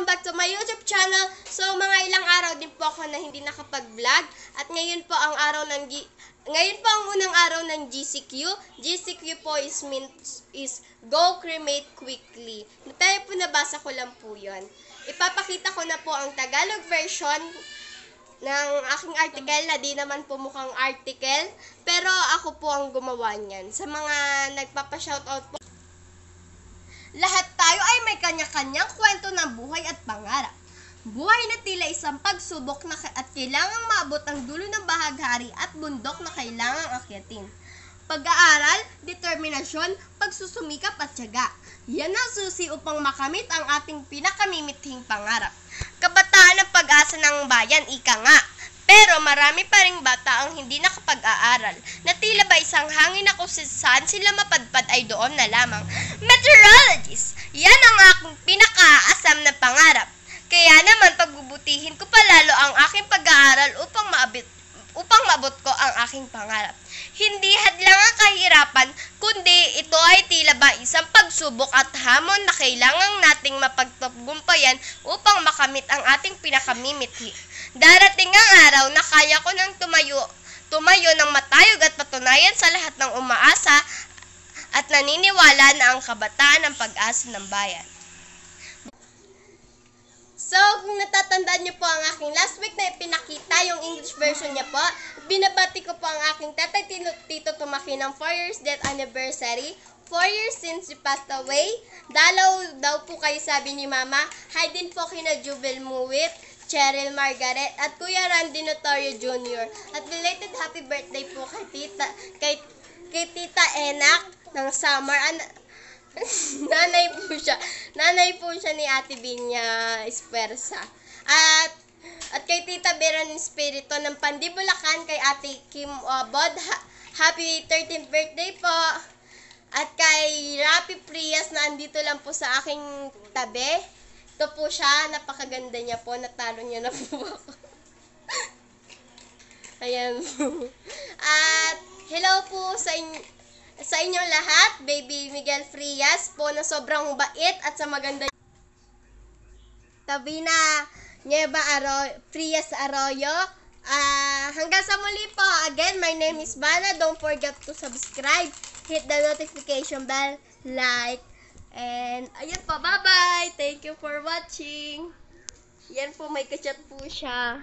welcome back to my YouTube channel. So, mga ilang araw din po ako na hindi nakapag-vlog. At ngayon po ang araw ng G... Ngayon po ang unang araw ng GCQ. GCQ po is means is go cremate quickly. Pero po nabasa ko lang po yon. Ipapakita ko na po ang Tagalog version ng aking article na di naman po mukhang article. Pero ako po ang gumawa niyan. Sa mga nagpapa-shoutout po lahat tayo ay may kanya-kanyang kwento ng buhay at pangarap. Buhay na tila isang pagsubok na at kailangang maabot ang dulo ng bahaghari at bundok na kailangang akyatin. Pag-aaral, determinasyon, pagsusumikap at tiyaga. Yan ang susi upang makamit ang ating pinakamimithing pangarap. Kabataan ang pag-asa ng bayan, ika nga. Pero marami pa ring bata ang hindi nakapag-aaral na tila ba isang hangin na kung saan sila mapadpad ay doon na lamang. Meteorologist! Yan ang aking pinakaasam na pangarap. Kaya naman pagbubutihin ko palalo ang aking pag-aaral upang maabot upang maabot ko ang aking pangarap. Hindi hadlang ang kahirapan, kundi ito ay tila ba isang pagsubok at hamon na kailangang nating mapagtagumpayan upang makamit ang ating pinakamimithi. Darating ang araw na kaya ko nang tumayo, tumayo ng matayog at patunayan sa lahat ng umaasa at naniniwala na ang kabataan ang pag-asa ng bayan. So, kung natatandaan niyo po ang aking last week na ipinakita yung English version niya po, binabati ko po ang aking tatay Tito Tumaki ng 4 years death anniversary. 4 years since he passed away. Dalaw daw po kayo sabi ni Mama. Hi din po kina Jubel Muwit, Cheryl Margaret, at Kuya Randy Notorio Jr. At belated happy birthday po kay Tita, kay, kay Tita Enak ng Summer. An- nanay po siya. Nanay po siya ni Ate Binya Espersa. At at kay Tita Beran Espiritu ng Pandibulacan kay Ate Kim Obod. Ha- happy 13th birthday po. At kay Rapi Prias na andito lang po sa aking tabi. Ito po siya. Napakaganda niya po. Natalo niya na po ako. Ayan po. At hello po sa inyo sa inyong lahat, Baby Miguel Frias po na sobrang bait at sa maganda tabi na Nieva Arroyo, Frias Arroyo. Ah, hanggang sa muli po. Again, my name is Bana. Don't forget to subscribe, hit the notification bell, like, and ayun po, bye-bye. Thank you for watching. Yan po, may kachat po siya.